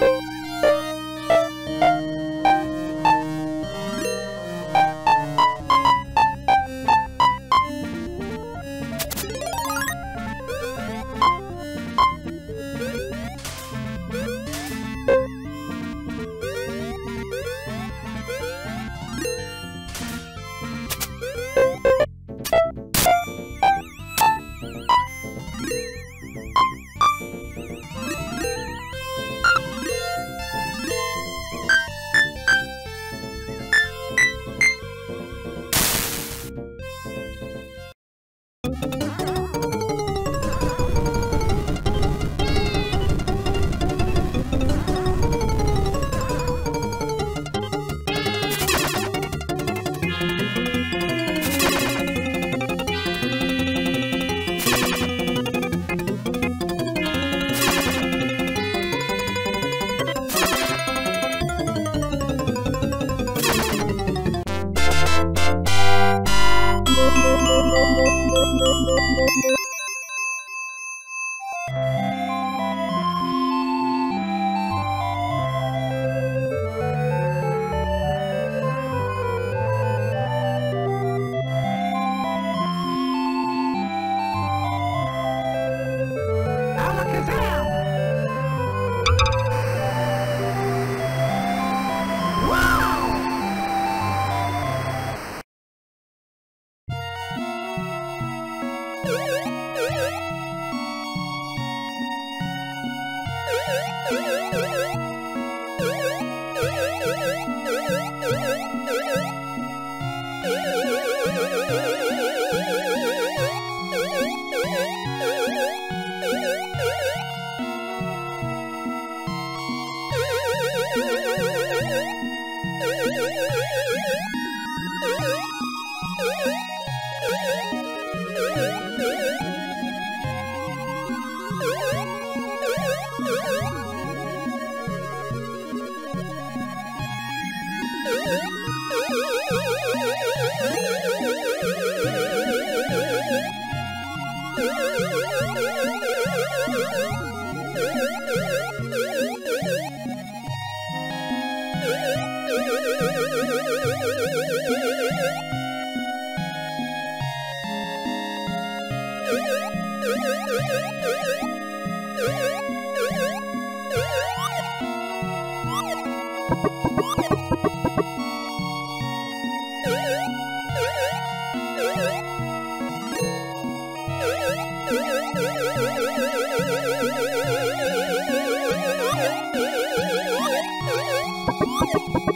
Thank Thank you.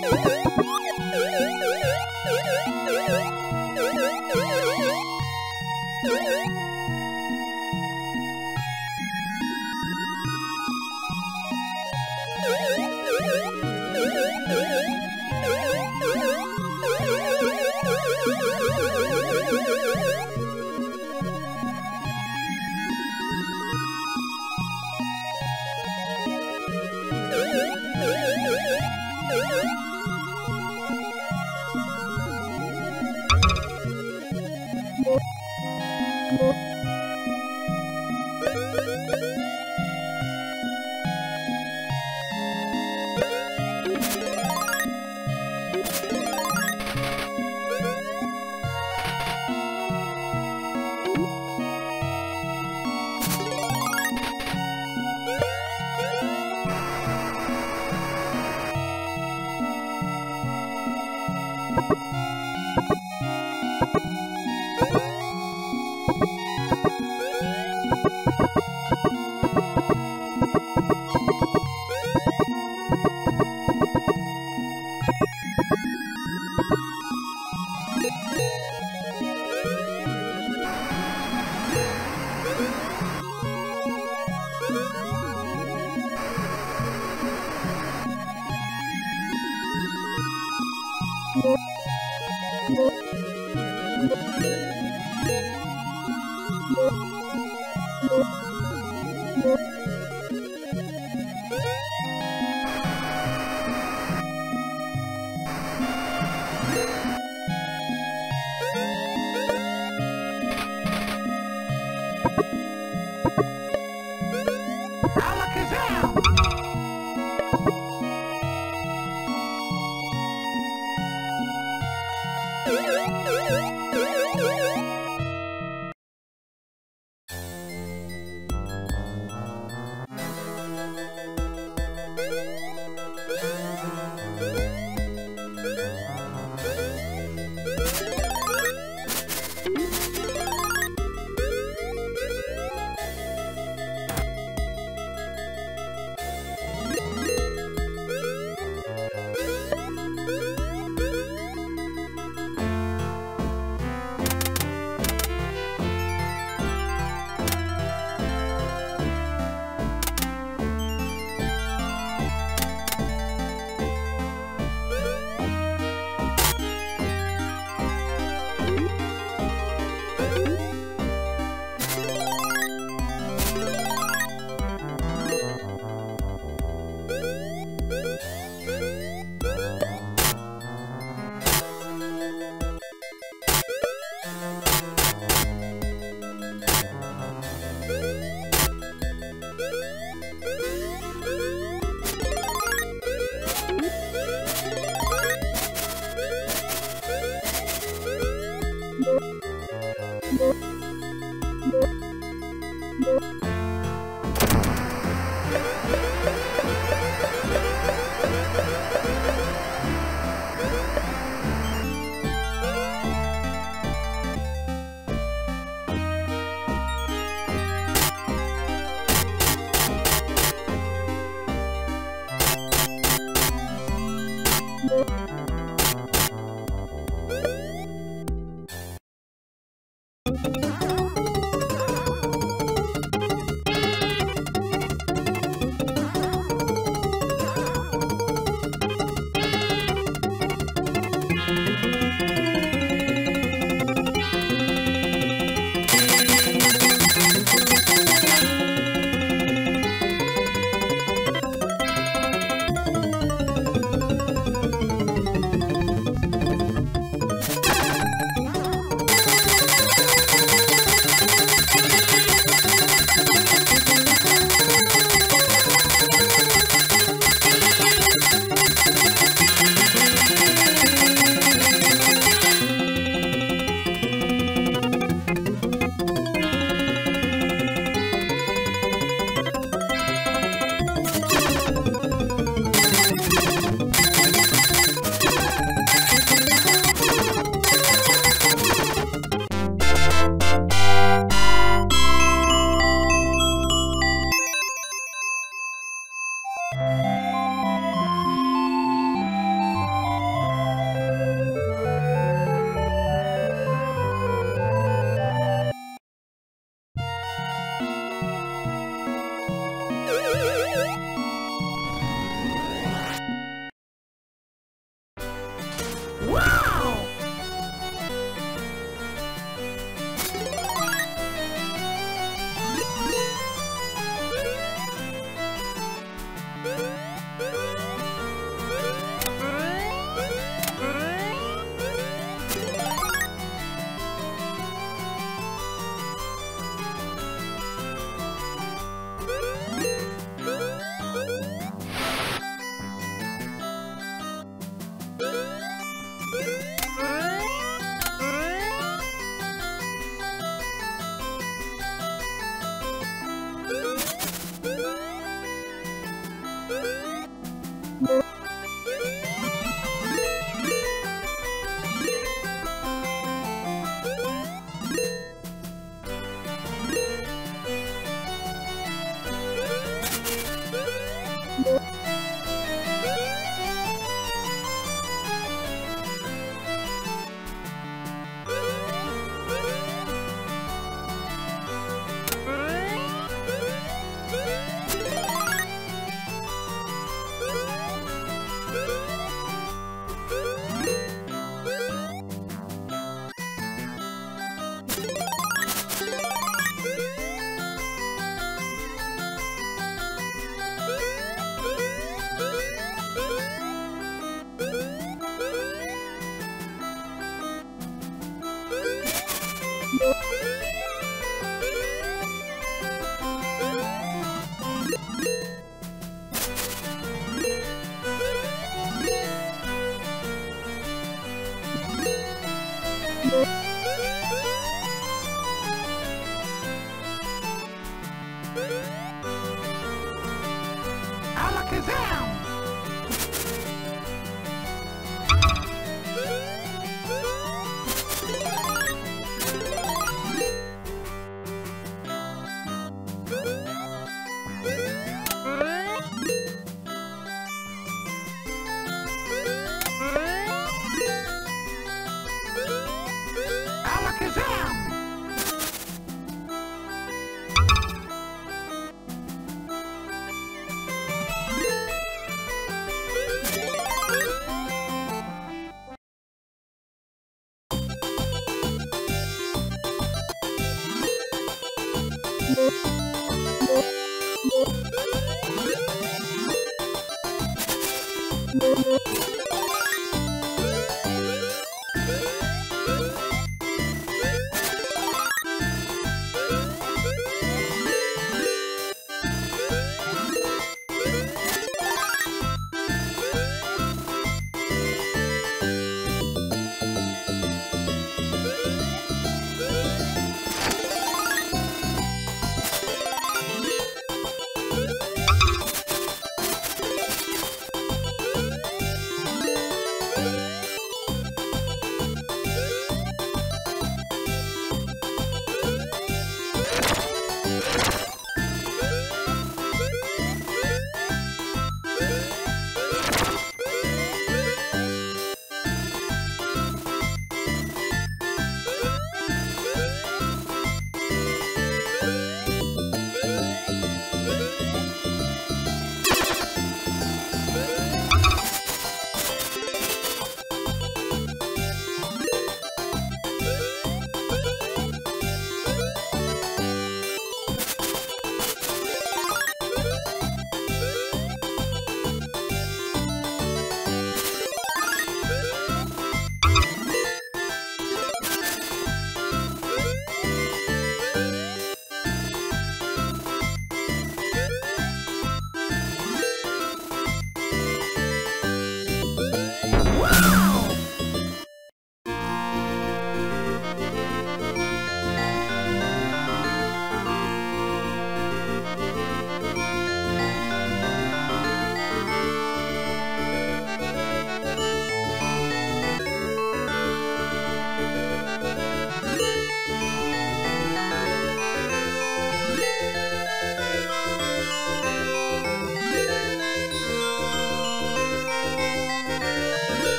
Música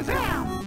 is out!